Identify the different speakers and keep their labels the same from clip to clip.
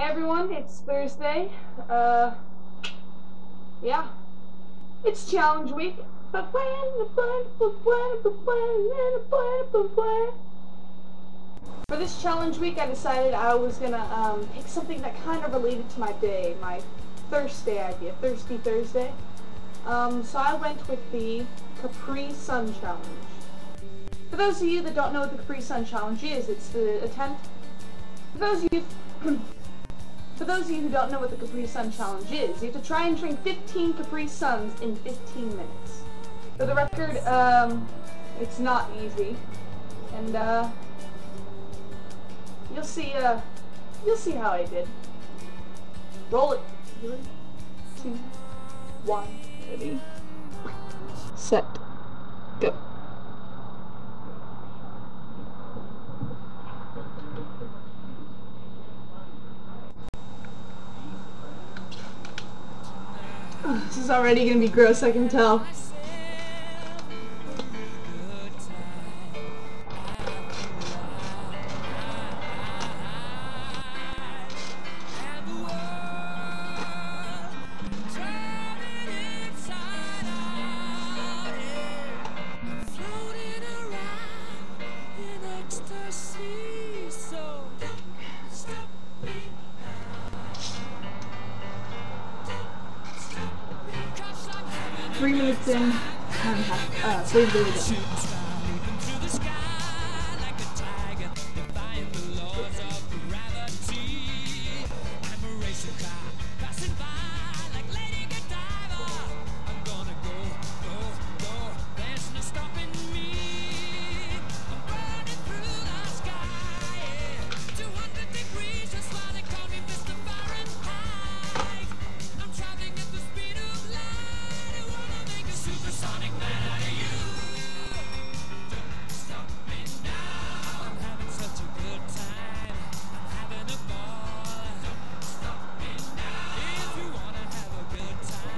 Speaker 1: Hey everyone, it's Thursday. Uh, yeah, it's challenge week. For this challenge week, I decided I was gonna um, pick something that kind of related to my day, my Thursday idea, Thirsty Thursday. Um, so I went with the Capri Sun Challenge. For those of you that don't know what the Capri Sun Challenge is, it's the attempt. For those of you For those of you who don't know what the Capri Sun Challenge is, you have to try and drink 15 Capri Suns in 15 minutes. For the record, um, it's not easy. And, uh, you'll see, uh, you'll see how I did. Roll it. Three, two, one, ready, set, go. This is already gonna be gross, I can tell. Three minutes in, half, uh, save.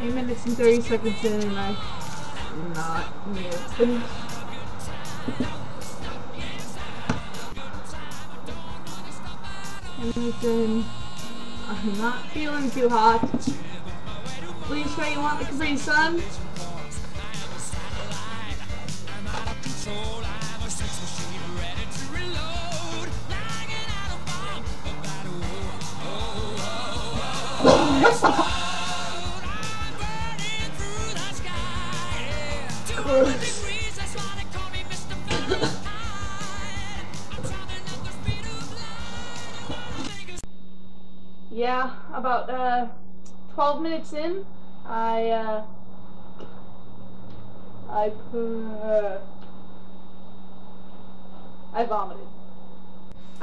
Speaker 1: Eight minutes and 30 seconds in, and I'm not near finished. Ten I'm not feeling too hot. Please say you want the Capri Sun. Gross. Yeah, about uh, 12 minutes in, I uh, I uh, I vomited.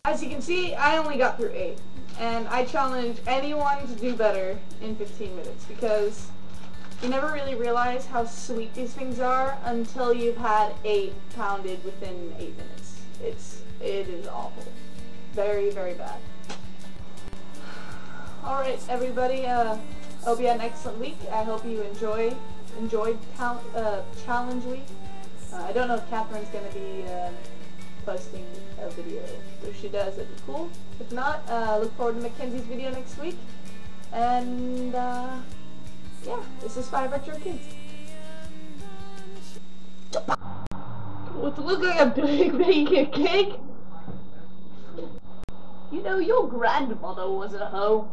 Speaker 1: As you can see, I only got through 8, and I challenge anyone to do better in 15 minutes because you never really realize how sweet these things are until you've had 8 pounded within 8 minutes. It's, it is awful. Very, very bad. Alright, everybody, uh, hope you had an excellent week. I hope you enjoy, enjoyed uh, challenge week. Uh, I don't know if Catherine's gonna be, uh, posting a video. If she does, it'd be cool. If not, uh, look forward to Mackenzie's video next week. And, uh, yeah, this is Five Retro Kids. What to look like a big big cake? You know, your grandmother was a hoe.